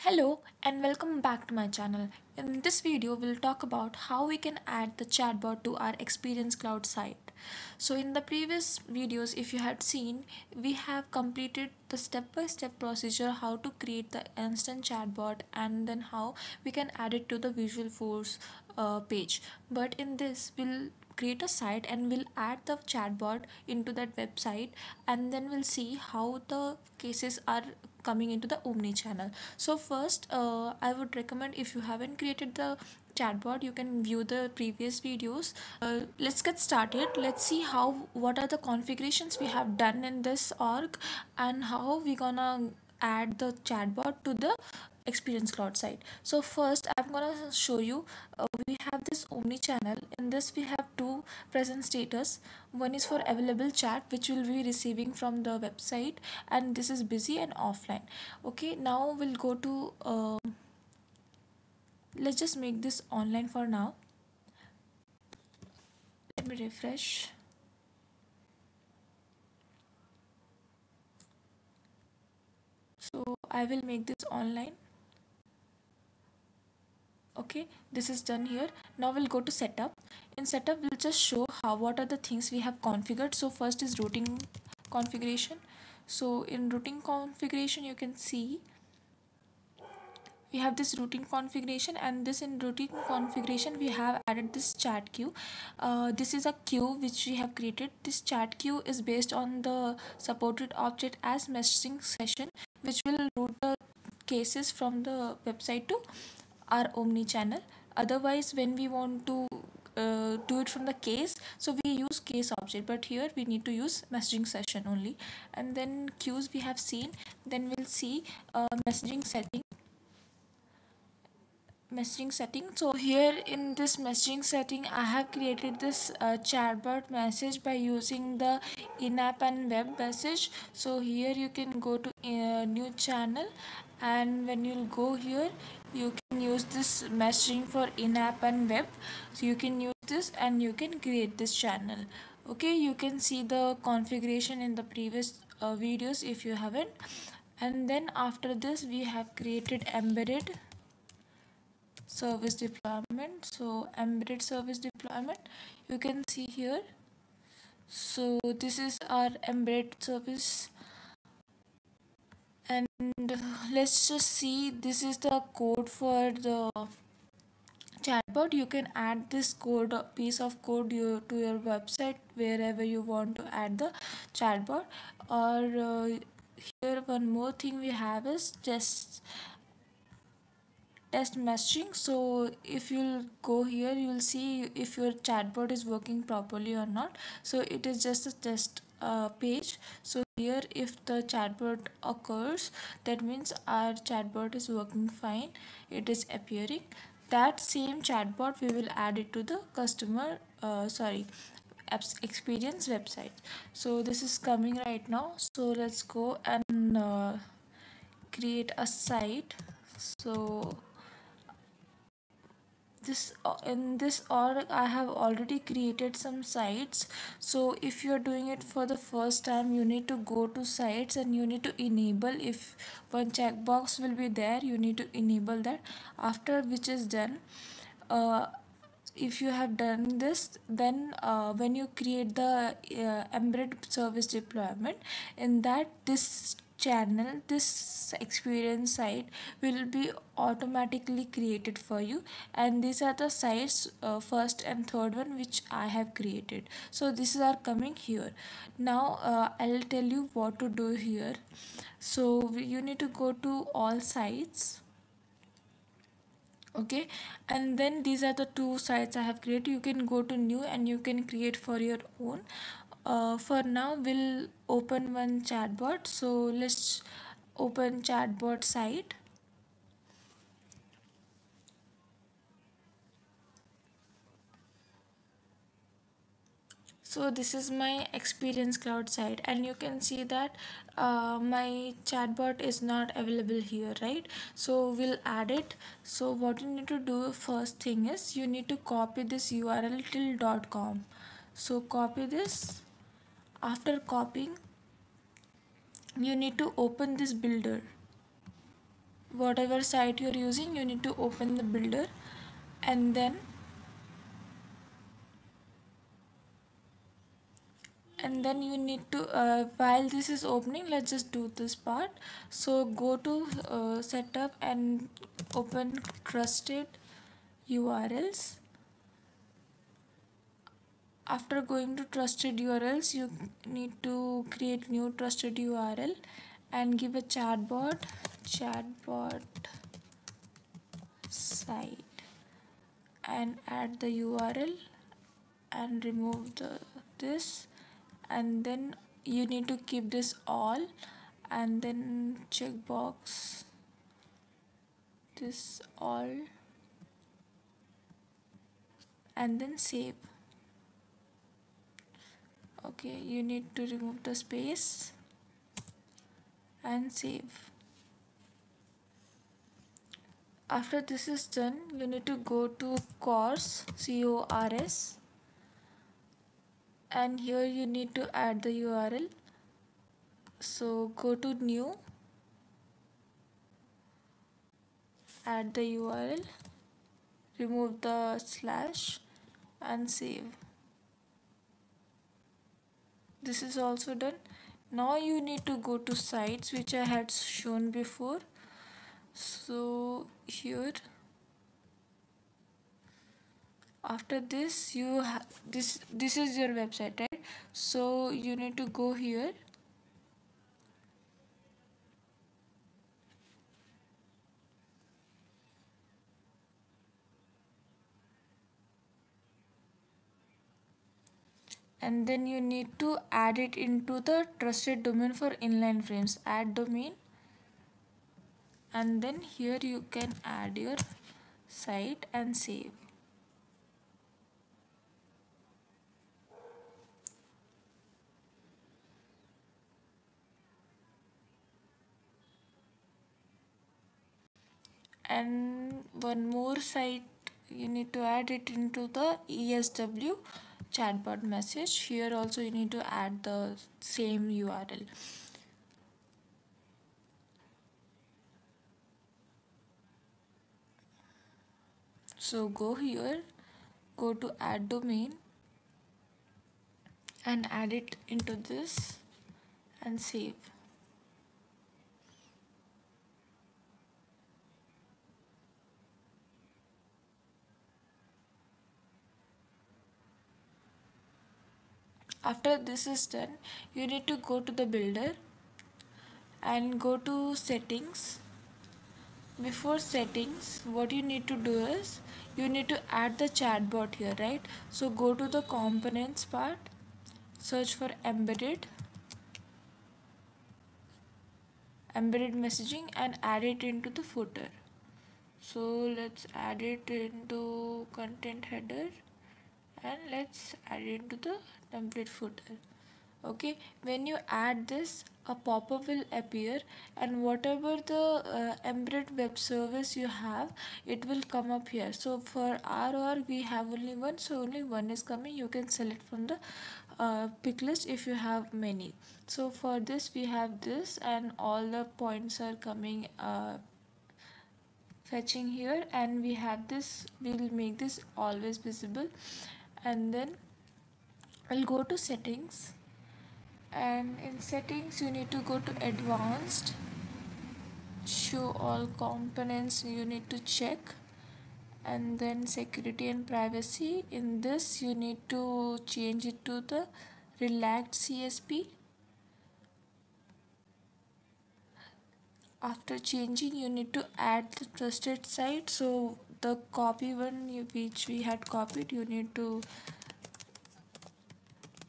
Hello and welcome back to my channel. In this video, we'll talk about how we can add the chatbot to our Experience Cloud site. So in the previous videos, if you had seen, we have completed the step-by-step -step procedure how to create the Einstein chatbot and then how we can add it to the Visualforce uh, page. But in this, we'll create a site and we'll add the chatbot into that website and then we'll see how the cases are coming into the omni channel. So first uh, i would recommend if you haven't created the chatbot you can view the previous videos. Uh, let's get started. Let's see how what are the configurations we have done in this org and how we gonna add the chatbot to the experience cloud site so first i'm gonna show you uh, we have this omni channel in this we have two presence status. One is for available chat which will be receiving from the website and this is busy and offline. Okay now we'll go to uh, let's just make this online for now. Let me refresh so i will make this online. Okay this is done here. Now we'll go to setup. In setup we'll just show how what are the things we have configured. So first is routing configuration. So in routing configuration you can see we have this routing configuration and this in routing configuration we have added this chat queue. Uh, this is a queue which we have created. This chat queue is based on the supported object as messaging session which will route the cases from the website to our omni channel. Otherwise when we want to uh, do it from the case so we use case object. But here we need to use messaging session only. And then queues we have seen then we'll see uh, messaging setting messaging setting. So here in this messaging setting i have created this uh, chatbot message by using the in-app and web message. So here you can go to uh, new channel and when you'll go here you can use this messaging for in-app and web. So you can use this and you can create this channel. Okay you can see the configuration in the previous uh, videos if you haven't. And then after this we have created embedded service deployment. So embedded service deployment you can see here. So this is our embedded service. And let's just see this is the code for the chatbot. You can add this code piece of code you, to your website wherever you want to add the chatbot. Or uh, here one more thing we have is just test messaging. So if you'll go here you'll see if your chatbot is working properly or not. So it is just a test uh, page. So here if the chatbot occurs that means our chatbot is working fine. It is appearing. That same chatbot we will add it to the customer uh, sorry experience website. So this is coming right now. So let's go and uh, create a site. So this uh, in this org I have already created some sites. So if you're doing it for the first time you need to go to sites and you need to enable if one checkbox will be there you need to enable that. After which is done uh, if you have done this then uh, when you create the uh, embedded service deployment in that this channel this experience site will be automatically created for you. And these are the sites uh, first and third one which I have created. So this is are coming here. Now uh, I'll tell you what to do here. So you need to go to all sites. Okay? And then these are the two sites I have created. You can go to new and you can create for your own uh, for now we'll open one chatbot. So let's open chatbot site. So this is my experience cloud site. And you can see that uh, my chatbot is not available here right? So we'll add it. So what you need to do first thing is you need to copy this url till .com. So copy this after copying you need to open this builder. Whatever site you're using you need to open the builder and then and then you need to uh, while this is opening let's just do this part. So go to uh, setup and open trusted urls after going to trusted urls you need to create new trusted url and give a chatbot chatbot site and add the url and remove the this and then you need to keep this all and then checkbox this all and then save okay you need to remove the space and save. After this is done you need to go to CORS c o r s. And here you need to add the URL so go to new. Add the URL remove the slash and save this is also done. Now you need to go to sites which I had shown before. So here after this you this this is your website right? So you need to go here and then you need to add it into the trusted domain for inline frames. Add domain. And then here you can add your site and save. And one more site you need to add it into the ESW chatbot message. Here also you need to add the same URL so go here. Go to add domain and add it into this and save after this is done you need to go to the builder and go to settings. Before settings what you need to do is you need to add the chatbot here right? So go to the components part search for embedded embedded messaging and add it into the footer. So let's add it into content header and let's add it into the template footer. Okay? When you add this a pop-up will appear and whatever the uh, embedded web service you have it will come up here. So for our org we have only one so only one is coming. You can select from the uh, pick list if you have many. So for this we have this and all the points are coming uh, fetching here and we have this we will make this always visible. And then I'll go to settings. And in settings you need to go to advanced. Show all components you need to check. And then security and privacy. In this you need to change it to the relaxed CSP after changing you need to add the trusted site. So the copy one which we had copied you need to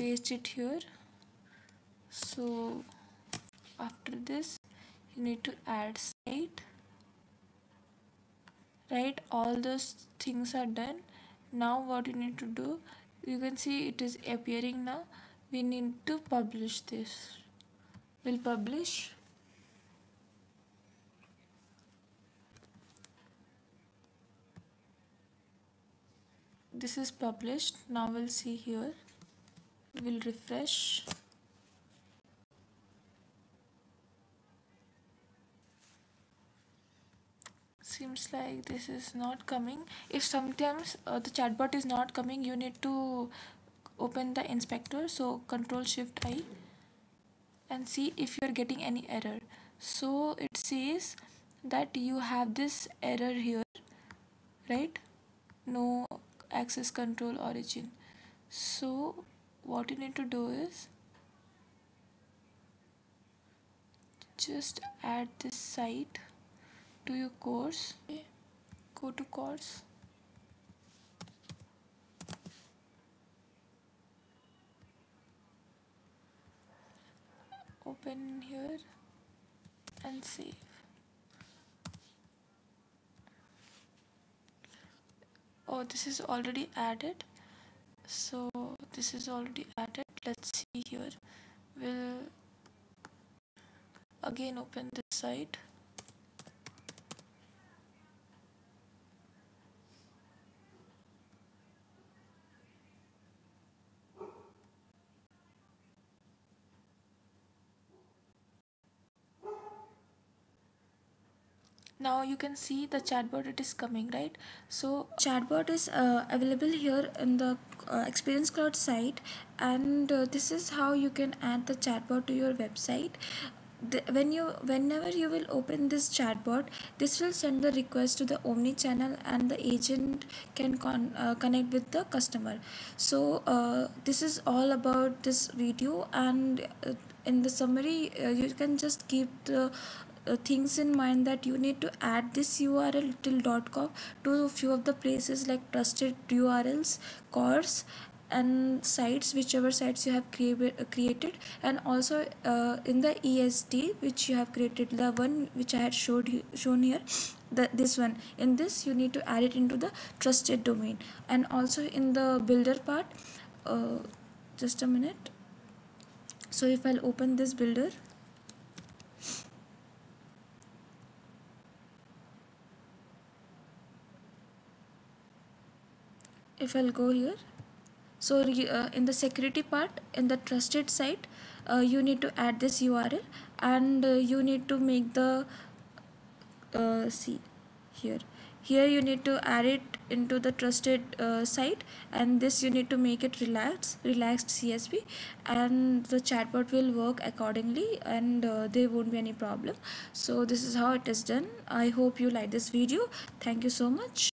paste it here. So after this you need to add site right all those things are done. Now what you need to do you can see it is appearing now. We need to publish this. We'll publish. This is published. Now we'll see here we'll refresh. Seems like this is not coming. If sometimes uh, the chatbot is not coming you need to open the inspector. So control shift i and see if you are getting any error. So it says that you have this error here right? No access control origin. So what you need to do is just add this site to your CORS. Okay. go to CORS. Open here and save. Oh this is already added so this is already added. Let's see here. We'll again open this site now you can see the chatbot it is coming right? So chatbot is uh, available here in the uh, experience cloud site and uh, this is how you can add the chatbot to your website. The, when you whenever you will open this chatbot this will send the request to the omni channel and the agent can con, uh, connect with the customer. So uh, this is all about this video and uh, in the summary uh, you can just keep the uh, things in mind that you need to add this url till dot .com to a few of the places like trusted urls CORS and sites whichever sites you have created created. And also uh, in the ESD which you have created the one which I had showed shown here the this one. In this you need to add it into the trusted domain. And also in the builder part uh, just a minute. So if I'll open this builder if I'll go here. So uh, in the security part in the trusted site uh, you need to add this URL and uh, you need to make the uh, see here. Here you need to add it into the trusted uh, site and this you need to make it relaxed relaxed CSP and the chatbot will work accordingly and uh, there won't be any problem. So this is how it is done. I hope you like this video. Thank you so much